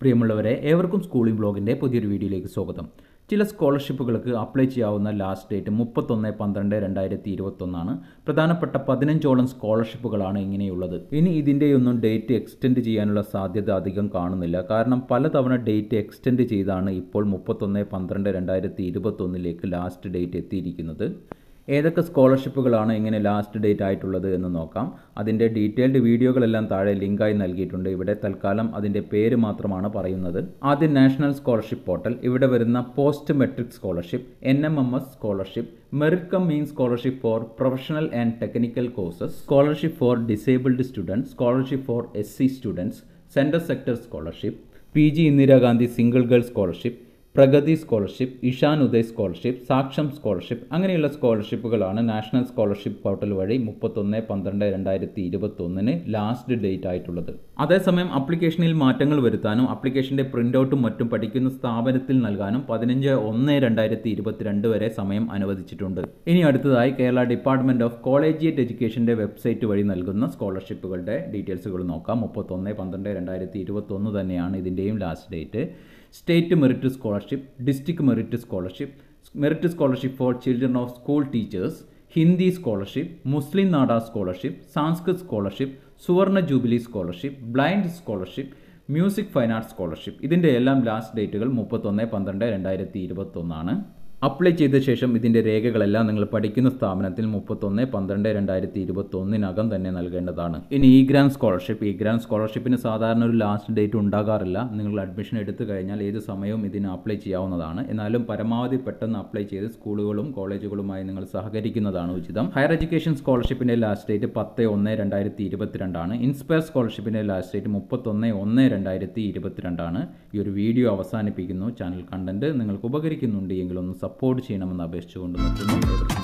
പ്രിയമുള്ളവരെ ഏവർക്കും സ്കൂളിംഗ് ബ്ലോഗിന്റെ പുതിയൊരു വീഡിയോയിലേക്ക് സ്വാഗതം. ചില സ്കോളർഷിപ്പുകൾക്ക് അപ്ലൈ ചെയ്യാവുന്ന ലാസ്റ്റ് ഡേറ്റ് മുപ്പത്തൊന്ന് പന്ത്രണ്ട് രണ്ടായിരത്തി ഇരുപത്തൊന്നാണ് പ്രധാനപ്പെട്ട പതിനഞ്ചോളം സ്കോളർഷിപ്പുകളാണ് ഇങ്ങനെയുള്ളത്. ഇനി ഇതിന്റെയൊന്നും ഡേറ്റ് എക്സ്റ്റെൻഡ് ചെയ്യാനുള്ള സാധ്യത അധികം കാണുന്നില്ല. കാരണം പലതവണ ഡേറ്റ് എക്സ്റ്റെൻഡ് ചെയ്താണ് ഇപ്പോൾ മുപ്പത്തൊന്ന് പന്ത്രണ്ട് രണ്ടായിരത്തി ഇരുപത്തൊന്നിലേക്ക് ലാസ്റ്റ് ഡേറ്റ് എത്തിയിരിക്കുന്നത്. ഏതൊക്കെ സ്കോളർഷിപ്പുകളാണ് ഇങ്ങനെ ലാസ്റ്റ് ഡേറ്റ് ആയിട്ടുള്ളത് എന്ന് നോക്കാം. അതിന്റെ ഡീറ്റെയിൽഡ് വീഡിയോകളെല്ലാം താഴെ ലിങ്കായി നൽകിയിട്ടുണ്ട്. ഇവിടെ തൽക്കാലം അതിന്റെ പേര് മാത്രമാണ് പറയുന്നത്. ആദ്യം നാഷണൽ സ്കോളർഷിപ്പ് പോർട്ടൽ ഇവിടെ വരുന്ന post matric scholarship N M M S scholarship merit cum means scholarship for professional and technical courses scholarship for disabled students scholarship for S C students central sector scholarship P G Indira Gandhi single girl scholarship Pragati scholarship Ishan Uday scholarship Saksham scholarship അങ്ങനെയുള്ള സ്കോളർഷിപ്പുകളാണ് national scholarship portal വഴി മുപ്പത്തൊന്ന് പന്ത്രണ്ട് രണ്ടായിരത്തി ഇരുപത്തൊന്നിന് last date ആയിട്ടുള്ളത്. അതേസമയം അപ്ലിക്കേഷനിൽ മാറ്റങ്ങൾ വരുത്താനും അപ്ലിക്കേഷന്റെ പ്രിന്റ് ഔട്ടും മറ്റും പഠിക്കുന്ന സ്ഥാപനത്തിൽ നൽകാനും പതിനഞ്ച് ഒന്ന് രണ്ടായിരത്തി ഇരുപത്തിരണ്ട് വരെ സമയം അനുവദിച്ചിട്ടുണ്ട്. ഇനി അടുത്തതായി കേരള ഡിപ്പാർട്ട്മെന്റ് ഓഫ് കോളേജിയറ്റ് എഡ്യൂക്കേഷന്റെ വെബ്സൈറ്റ് വഴി നൽകുന്ന സ്കോളർഷിപ്പുകളുടെ ഡീറ്റെയിൽസുകൾ നോക്കാം. മുപ്പത്തൊന്ന് പന്ത്രണ്ട് രണ്ടായിരത്തി ഇരുപത്തൊന്ന് തന്നെയാണ് ഇതിന്റെയും last date. State merit scholarship district merit scholarship merit scholarship for children of school teachers Hindi scholarship Muslim നാട scholarship Sanskrit scholarship Suvarna jubilee scholarship blind scholarship music fine arts scholarship ഇതിന്റെ എല്ലാം ലാസ്റ്റ് ഡേറ്റുകൾ മുപ്പത്തൊന്ന് പന്ത്രണ്ട് രണ്ടായിരത്തി ഇരുപത്തൊന്നാണ്. Apply ചെയ്ത ശേഷം ഇതിന്റെ രേഖകളെല്ലാം നിങ്ങൾ പഠിക്കുന്ന സ്ഥാപനത്തിൽ മുപ്പത്തൊന്ന് പന്ത്രണ്ട് രണ്ടായിരത്തി ഇരുപത്തൊന്നിനകം തന്നെ നൽകേണ്ടതാണ്. ഇനി ഈ ഗ്രാൻഡ് സ്കോളർഷിപ്പ് ഈ ഗ്രാൻഡ് സ്കോളർഷിപ്പിന് സാധാരണ ഒരു ലാസ്റ്റ് ഡേറ്റ് ഉണ്ടാകാറില്ല. നിങ്ങൾ അഡ്മിഷൻ എടുത്തു കഴിഞ്ഞാൽ ഏത് സമയവും ഇതിന് അപ്ലൈ ചെയ്യാവുന്നതാണ്. എന്നാലും പരമാവധി പെട്ടെന്ന് അപ്ലൈ ചെയ്ത് സ്കൂളുകളും കോളേജുകളുമായി നിങ്ങൾ സഹകരിക്കുന്നതാണ് ഉചിതം. ഹയർ എഡ്യൂക്കേഷൻ സ്കോളർഷിപ്പിന്റെ ലാസ്റ്റ് ഡേറ്റ് പത്ത് ഒന്ന് രണ്ടായിരത്തി ഇരുപത്തിരണ്ടാണ്. ഇൻസ്പയർ സ്കോളർഷിപ്പിന്റെ ലാസ്റ്റ് ഡേറ്റ് മുപ്പത്തൊന്ന് ഒന്ന് രണ്ടായിരത്തി ഇരുപത്തിരണ്ടാണ്. ഈ ഒരു വീഡിയോ അവസാനിപ്പിക്കുന്നു. ചാനൽ കണ്ടന്റ് നിങ്ങൾക്ക് ഉപകരിക്കുന്നുണ്ട്. എങ്കിൽ ഒന്ന് സപ്പോർട്ട് ചെയ്യണമെന്ന് അപേക്ഷിച്ചുകൊണ്ട് നന്ദി.